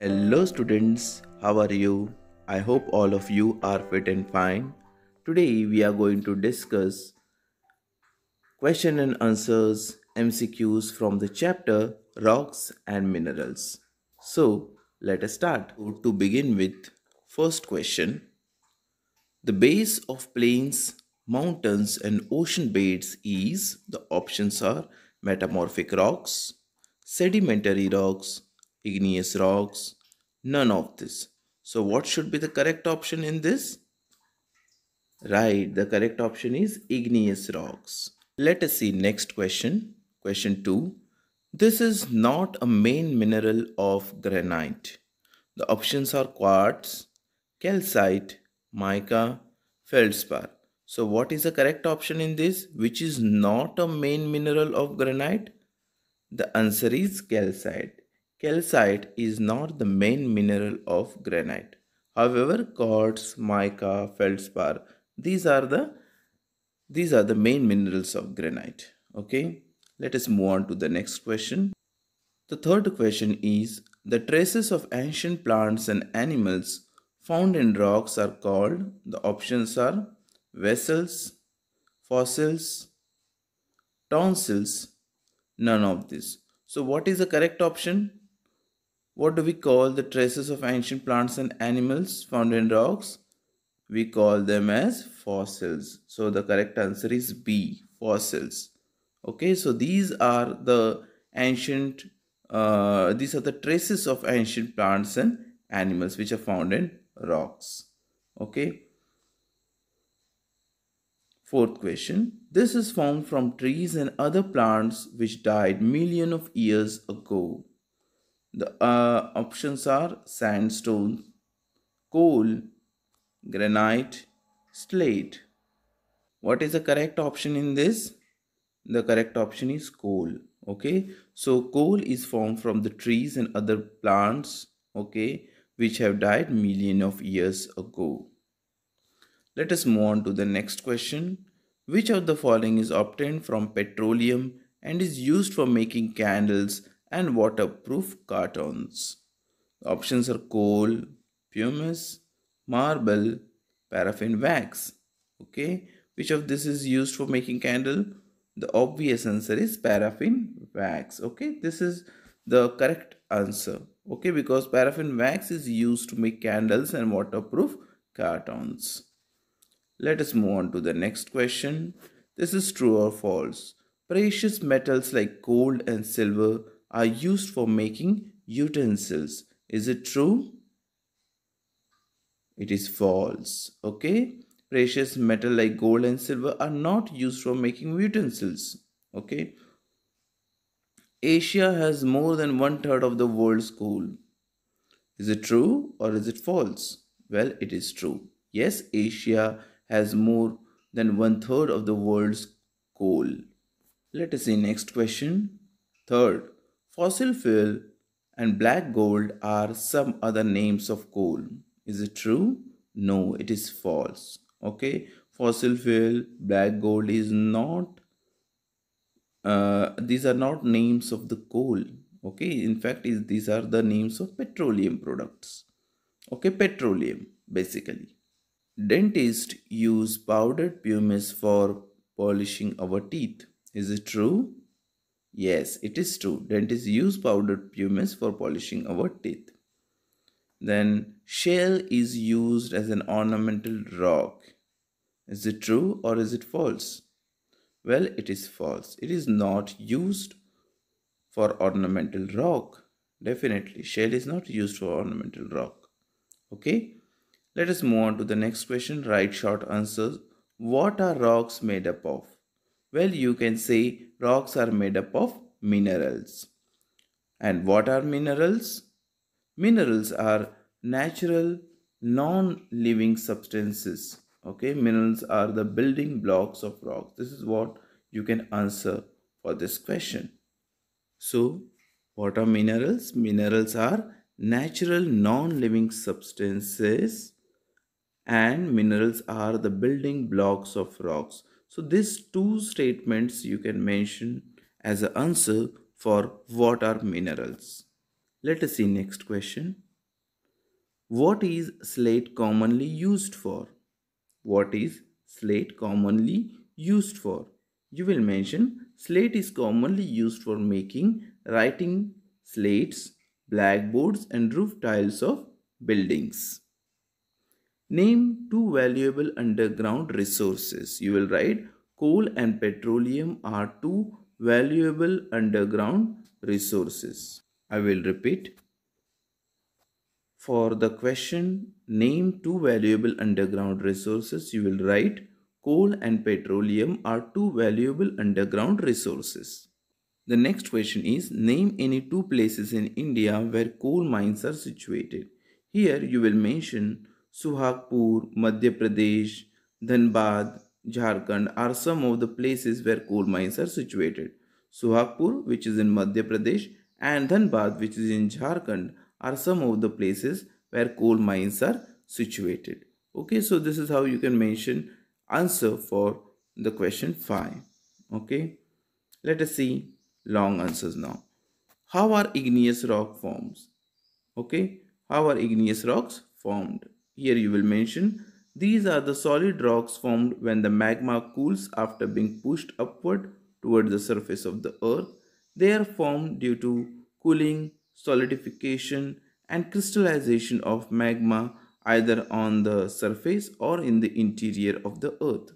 Hello, students. How are you? I hope all of you are fit and fine. Today, we are going to discuss question and answers MCQs from the chapter Rocks and Minerals. So, let us start. To begin with, first question The base of plains, mountains, and ocean beds is the options are metamorphic rocks, sedimentary rocks, igneous rocks, none of this. So what should be the correct option in this? Right, the correct option is igneous rocks. Let us see next question. Question 2. This is not a main mineral of granite. The options are quartz, calcite, mica, feldspar. So what is the correct option in this? Which is not a main mineral of granite? The answer is calcite. Calcite is not the main mineral of granite. However, quartz, mica, feldspar, these are the these are the main minerals of granite. Okay, let us move on to the next question. The third question is the traces of ancient plants and animals found in rocks are called. The options are vessels, fossils, tonsils, none of this. So what is the correct option? What do we call the traces of ancient plants and animals found in rocks? We call them as fossils. So the correct answer is B, fossils. Okay, so these are the ancient, uh, these are the traces of ancient plants and animals which are found in rocks. Okay. Fourth question. This is found from trees and other plants which died million of years ago. The uh, options are sandstone, coal, granite, slate. What is the correct option in this? The correct option is coal. Okay, so coal is formed from the trees and other plants. Okay, which have died million of years ago. Let us move on to the next question. Which of the following is obtained from petroleum and is used for making candles and waterproof cartons. The options are coal, pumice, marble, paraffin wax. Okay, which of this is used for making candle? The obvious answer is paraffin wax. Okay, this is the correct answer. Okay, because paraffin wax is used to make candles and waterproof cartons. Let us move on to the next question. This is true or false. Precious metals like gold and silver are used for making utensils. Is it true? It is false. Okay. Precious metal like gold and silver are not used for making utensils. Okay. Asia has more than one third of the world's coal. Is it true or is it false? Well, it is true. Yes, Asia has more than one third of the world's coal. Let us see next question. Third, Fossil fuel and black gold are some other names of coal. Is it true? No, it is false. Okay, fossil fuel, black gold is not, uh, these are not names of the coal. Okay, in fact, is these are the names of petroleum products. Okay, petroleum basically. Dentists use powdered pumice for polishing our teeth. Is it true? Yes, it is true. Dentists use powdered pumice for polishing our teeth. Then shale is used as an ornamental rock. Is it true or is it false? Well, it is false. It is not used for ornamental rock. Definitely, shale is not used for ornamental rock. Okay, let us move on to the next question. Write short answers. What are rocks made up of? Well, you can say rocks are made up of minerals. And what are minerals? Minerals are natural, non-living substances. Okay, minerals are the building blocks of rocks. This is what you can answer for this question. So, what are minerals? Minerals are natural non-living substances and minerals are the building blocks of rocks. So these two statements you can mention as an answer for what are minerals. Let us see next question. What is slate commonly used for? What is slate commonly used for? You will mention slate is commonly used for making writing slates, blackboards and roof tiles of buildings. Name two valuable underground resources. You will write coal and petroleum are two valuable underground resources. I will repeat. For the question, name two valuable underground resources, you will write coal and petroleum are two valuable underground resources. The next question is, name any two places in India where coal mines are situated. Here you will mention Suhagpur, Madhya Pradesh, Dhanbad, Jharkhand are some of the places where coal mines are situated. Suhagpur, which is in Madhya Pradesh, and Dhanbad, which is in Jharkhand, are some of the places where coal mines are situated. Okay, so this is how you can mention answer for the question 5. Okay, let us see long answers now. How are igneous rock forms? Okay, how are igneous rocks formed? Here you will mention these are the solid rocks formed when the magma cools after being pushed upward towards the surface of the earth. They are formed due to cooling, solidification, and crystallization of magma either on the surface or in the interior of the earth.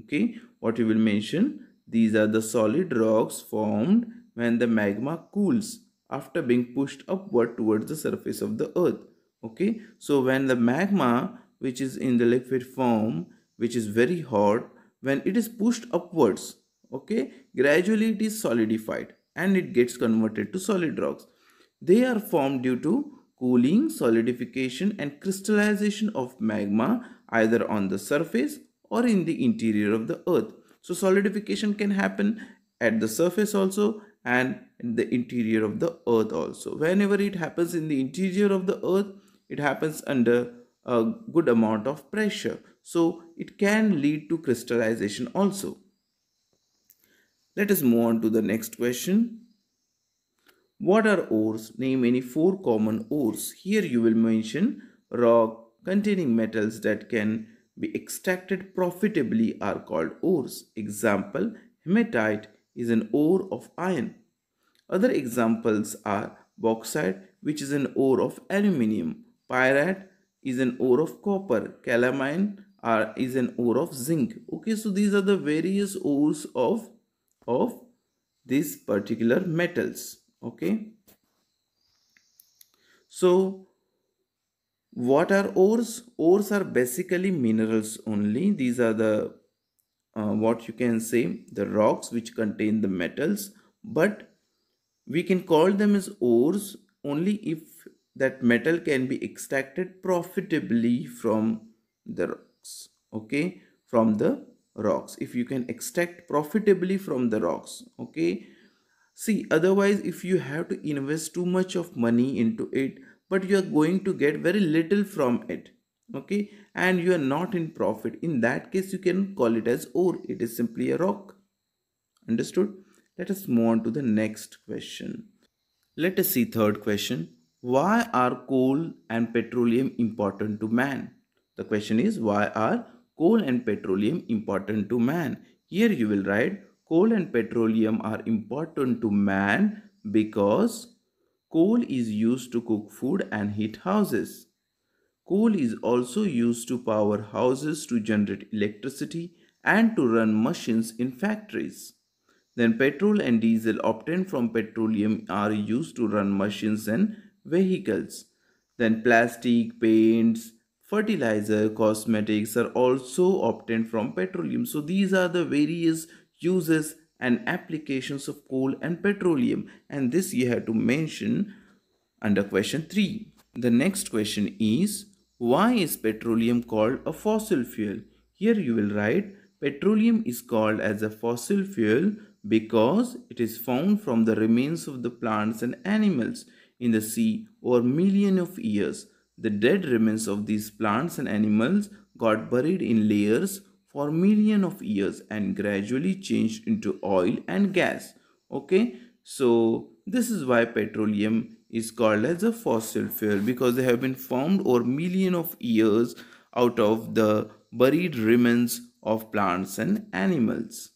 Okay, what you will mention, these are the solid rocks formed when the magma cools after being pushed upward towards the surface of the earth okay? So when the magma which is in the liquid form which is very hot when it is pushed upwards okay gradually it is solidified and it gets converted to solid rocks. They are formed due to cooling solidification and crystallization of magma either on the surface or in the interior of the earth. So solidification can happen at the surface also and in the interior of the earth also. Whenever it happens in the interior of the earth it happens under a good amount of pressure. So it can lead to crystallization also. Let us move on to the next question. What are ores? Name any four common ores. Here you will mention rock containing metals that can be extracted profitably are called ores. Example, hematite is an ore of iron. Other examples are bauxite which is an ore of aluminium. Pyrite is an ore of copper. Calamine are, is an ore of zinc. Okay, so these are the various ores of, of these particular metals. Okay. So, what are ores? Ores are basically minerals only. These are the, uh, what you can say, the rocks which contain the metals. But we can call them as ores only if that metal can be extracted profitably from the rocks okay? From the rocks. If you can extract profitably from the rocks okay? See otherwise if you have to invest too much of money into it but you are going to get very little from it okay? And you are not in profit. In that case you can call it as ore. It is simply a rock. Understood? Let us move on to the next question. Let us see third question why are coal and petroleum important to man? The question is why are coal and petroleum important to man? Here you will write coal and petroleum are important to man because coal is used to cook food and heat houses. Coal is also used to power houses to generate electricity and to run machines in factories. Then petrol and diesel obtained from petroleum are used to run machines and vehicles. Then plastic, paints, fertilizer, cosmetics are also obtained from petroleum. So these are the various uses and applications of coal and petroleum and this you have to mention under question 3. The next question is why is petroleum called a fossil fuel? Here you will write petroleum is called as a fossil fuel because it is found from the remains of the plants and animals in the sea over millions of years. The dead remains of these plants and animals got buried in layers for millions of years and gradually changed into oil and gas. Okay, so this is why petroleum is called as a fossil fuel because they have been formed over million of years out of the buried remains of plants and animals.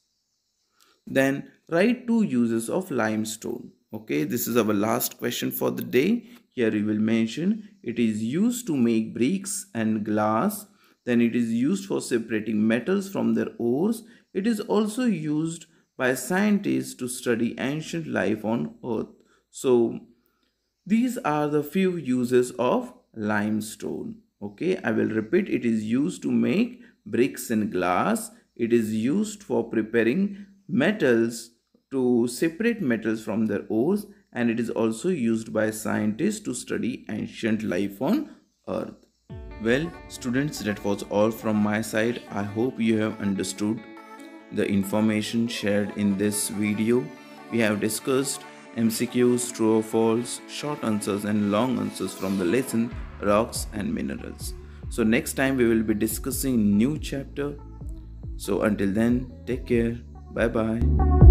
Then write two uses of limestone. Okay, this is our last question for the day. Here we will mention it is used to make bricks and glass. Then it is used for separating metals from their ores. It is also used by scientists to study ancient life on earth. So these are the few uses of limestone. Okay, I will repeat it is used to make bricks and glass. It is used for preparing metals to separate metals from their ores and it is also used by scientists to study ancient life on earth. Well, students, that was all from my side. I hope you have understood the information shared in this video. We have discussed MCQs, true or false, short answers and long answers from the lesson rocks and minerals. So next time we will be discussing new chapter. So until then, take care. Bye bye.